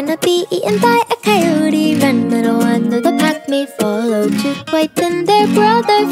gonna be eaten by a coyote. Run, little one, though the pack may follow. To wipe in their brother